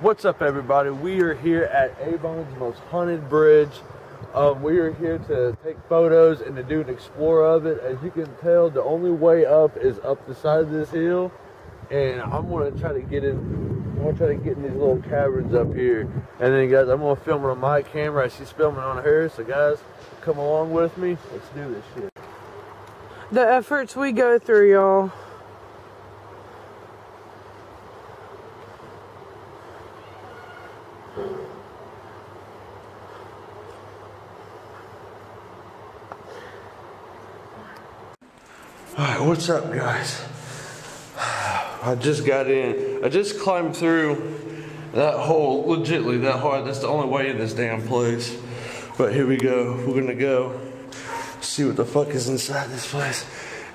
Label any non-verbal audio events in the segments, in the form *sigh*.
What's up, everybody? We are here at Avon's most haunted bridge. Um, we are here to take photos and to do an explore of it. As you can tell, the only way up is up the side of this hill, and I'm gonna try to get in. I'm gonna try to get in these little caverns up here, and then guys, I'm gonna film it on my camera she's filming on hers. So guys, come along with me. Let's do this shit. The efforts we go through, y'all. Alright, what's up, guys? I just got in. I just climbed through that hole, legitly that hard. That's the only way in this damn place. But here we go. We're gonna go see what the fuck is inside this place.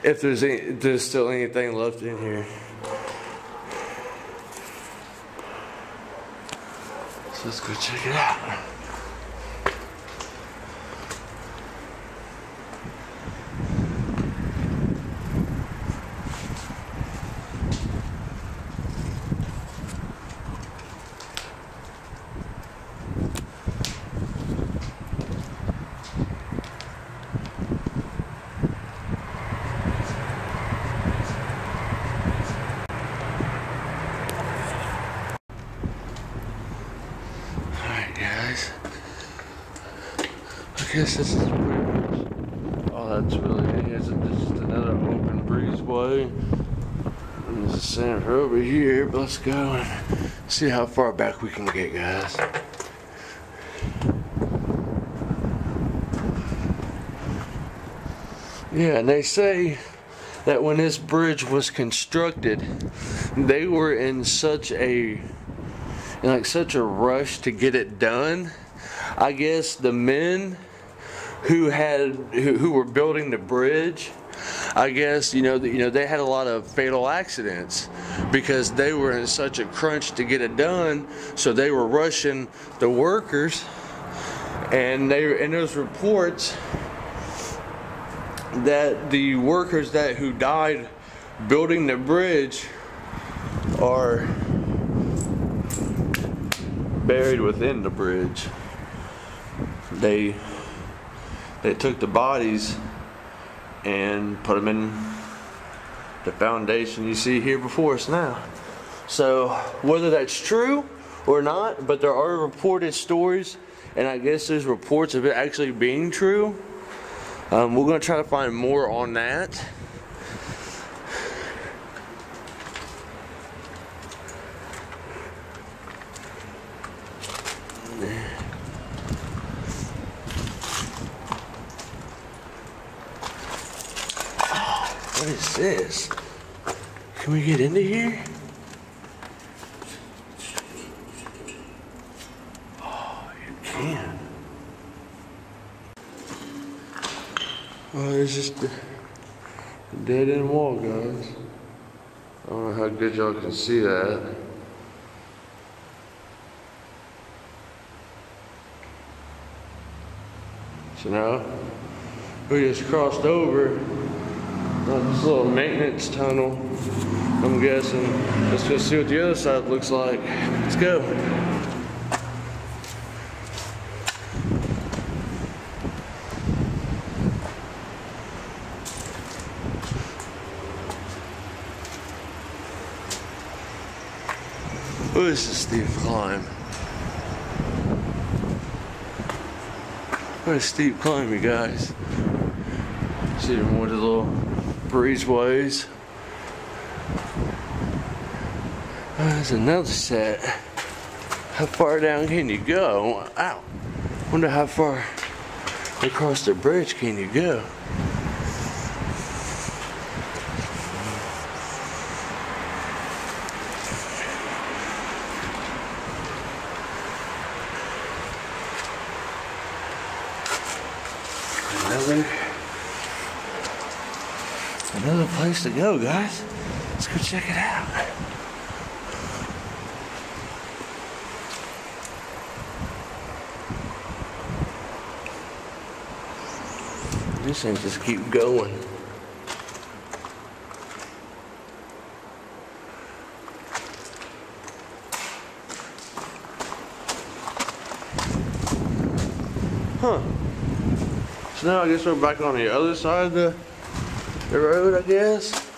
If there's any, if there's still anything left in here. Let's go check it out. Guess this is pretty much all that's really it. It's just another open breezeway. And there's a center over here, but let's go and see how far back we can get, guys. Yeah, and they say that when this bridge was constructed, they were in such a in like such a rush to get it done. I guess the men who had who, who were building the bridge, I guess you know you know they had a lot of fatal accidents because they were in such a crunch to get it done. So they were rushing the workers, and they and those reports that the workers that who died building the bridge are buried within the bridge. They they took the bodies and put them in the foundation you see here before us now. So whether that's true or not, but there are reported stories, and I guess there's reports of it actually being true. Um, we're going to try to find more on that. What is this? Can we get into here? Oh, you can. Oh, it's just a dead end wall, guys. I don't know how good y'all can see that. So now, we just crossed over uh, this little maintenance tunnel, I'm guessing. Let's go see what the other side looks like. Let's go. Oh, this is a steep climb. What a steep climb, you guys. See more of the little breezeways. Uh, There's another set. How far down can you go? Ow. Wonder how far across the bridge can you go? to go, guys. Let's go check it out. This thing just keep going. Huh. So now I guess we're back on the other side of the the road, I guess.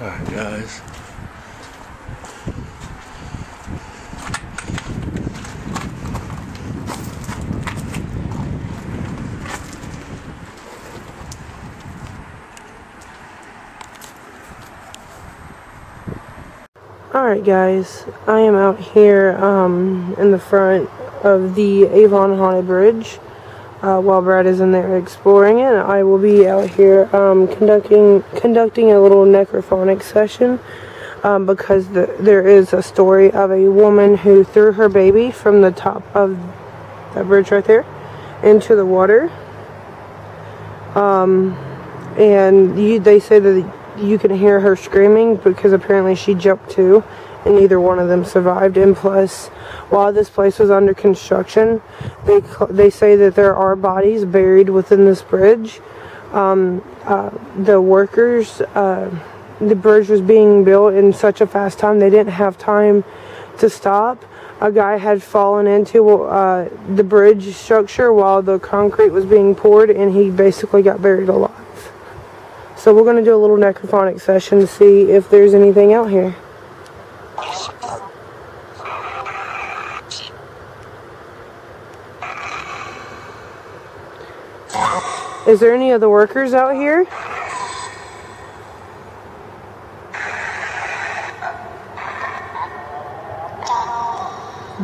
Alright guys. Alright guys, I am out here um, in the front of the Avon Haunted Bridge uh, while Brad is in there exploring it. I will be out here um, conducting conducting a little necrophonic session um, because the, there is a story of a woman who threw her baby from the top of that bridge right there into the water. Um, and you, they say that you can hear her screaming because apparently she jumped too and neither one of them survived. And plus while this place was under construction they they say that there are bodies buried within this bridge. Um, uh, the workers uh, the bridge was being built in such a fast time they didn't have time to stop. A guy had fallen into uh, the bridge structure while the concrete was being poured and he basically got buried alive. So we're going to do a little necrophonic session to see if there's anything out here. Is there any other workers out here?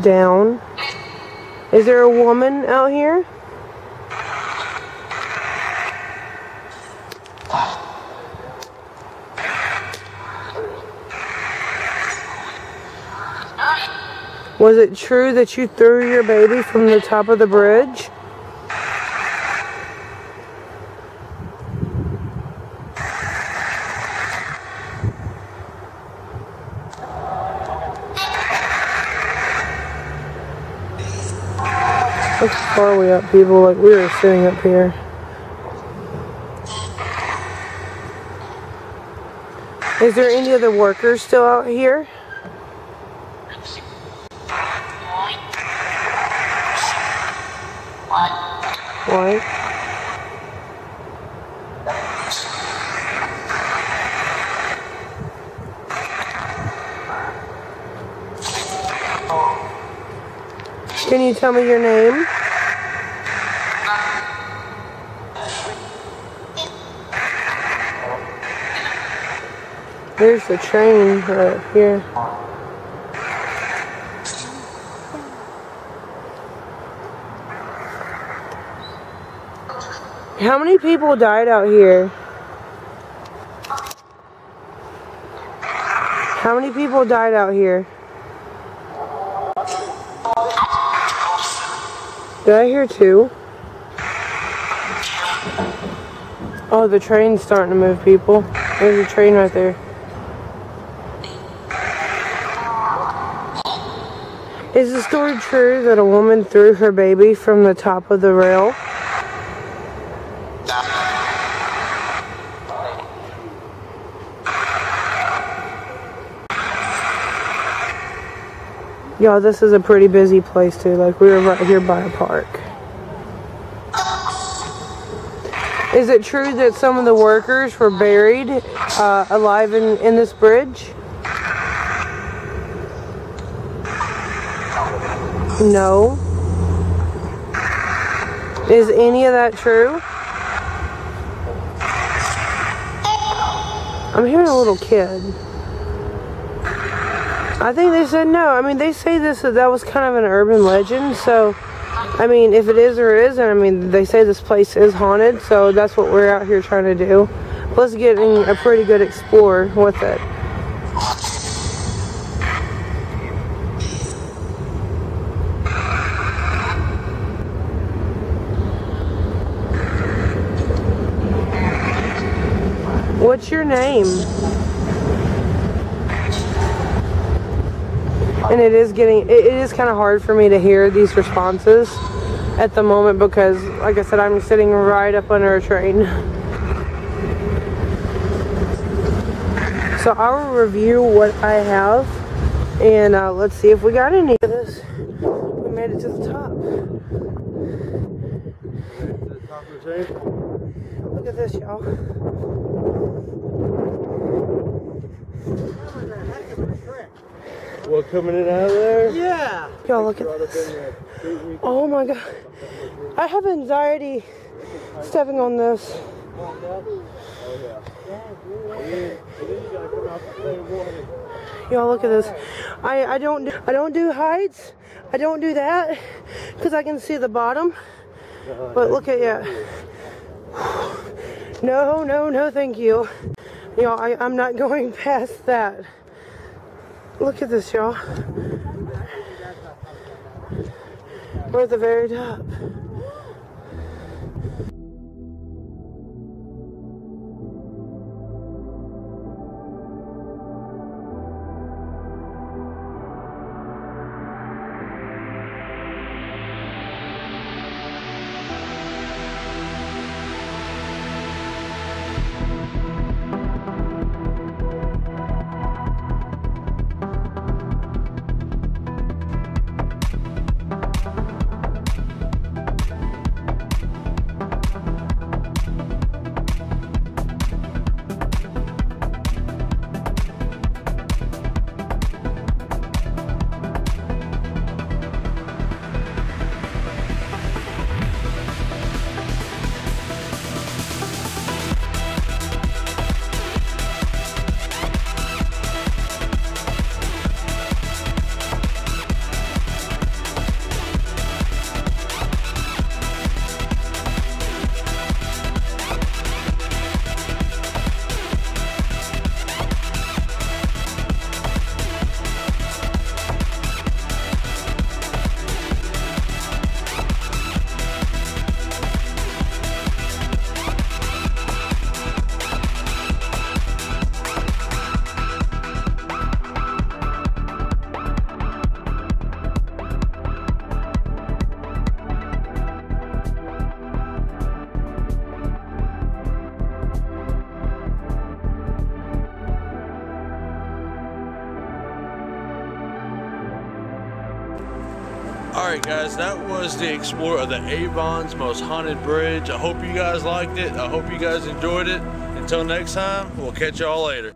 Down. Is there a woman out here? Was it true that you threw your baby from the top of the bridge? How far we up, people. Like, we were sitting up here. Is there any other workers still out here? What? Can you tell me your name? There's the train right here. How many people died out here? How many people died out here? Did I hear two? Oh, the train's starting to move, people. There's a train right there. Is the story true that a woman threw her baby from the top of the rail? Y'all, this is a pretty busy place too. Like we were right here by a park. Is it true that some of the workers were buried uh, alive in, in this bridge? No. Is any of that true? I'm hearing a little kid. I think they said no. I mean, they say this that was kind of an urban legend. So, I mean, if it is or isn't, I mean, they say this place is haunted. So that's what we're out here trying to do. Plus, getting a pretty good explore with it. what's your name? And it is getting, it, it is kind of hard for me to hear these responses at the moment because, like I said, I'm sitting right up under a train. So I will review what I have and uh, let's see if we got any of this. We made it to the top. Look at this, y'all. What coming in out of there? Yeah. Y'all look at this. Oh my god. I have anxiety stepping on this. Y'all look at this. I, I don't do, I don't do heights. I don't do that because I can see the bottom. But look at yeah. *sighs* No, no, no, thank you. Y'all, I, I'm not *laughs* going past that. Look at this, y'all. We're at the very top. Guys, that was the explore of the Avon's most haunted bridge. I hope you guys liked it. I hope you guys enjoyed it. Until next time, we'll catch y'all later.